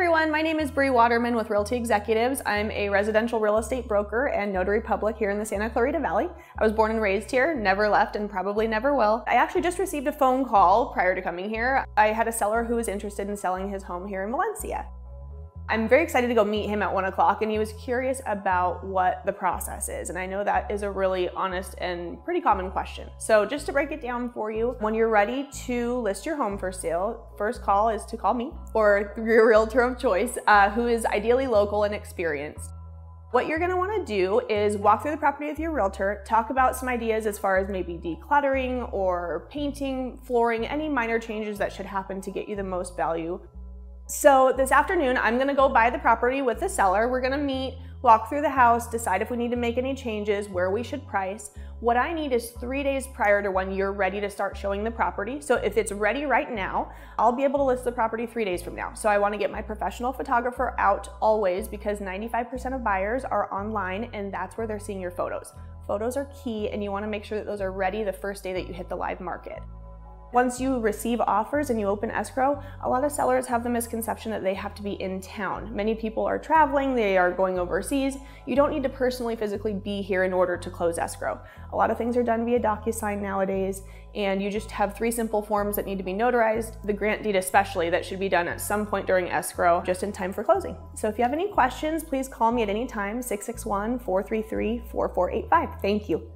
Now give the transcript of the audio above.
everyone, my name is Bri Waterman with Realty Executives. I'm a residential real estate broker and notary public here in the Santa Clarita Valley. I was born and raised here, never left and probably never will. I actually just received a phone call prior to coming here. I had a seller who was interested in selling his home here in Valencia. I'm very excited to go meet him at one o'clock and he was curious about what the process is. And I know that is a really honest and pretty common question. So just to break it down for you, when you're ready to list your home for sale, first call is to call me or your realtor of choice uh, who is ideally local and experienced. What you're gonna wanna do is walk through the property with your realtor, talk about some ideas as far as maybe decluttering or painting, flooring, any minor changes that should happen to get you the most value so this afternoon, I'm gonna go by the property with the seller. We're gonna meet, walk through the house, decide if we need to make any changes, where we should price. What I need is three days prior to when you're ready to start showing the property. So if it's ready right now, I'll be able to list the property three days from now. So I wanna get my professional photographer out always because 95% of buyers are online and that's where they're seeing your photos. Photos are key and you wanna make sure that those are ready the first day that you hit the live market. Once you receive offers and you open escrow, a lot of sellers have the misconception that they have to be in town. Many people are traveling, they are going overseas. You don't need to personally physically be here in order to close escrow. A lot of things are done via DocuSign nowadays, and you just have three simple forms that need to be notarized, the grant deed especially that should be done at some point during escrow just in time for closing. So if you have any questions, please call me at any time, 661-433-4485. Thank you.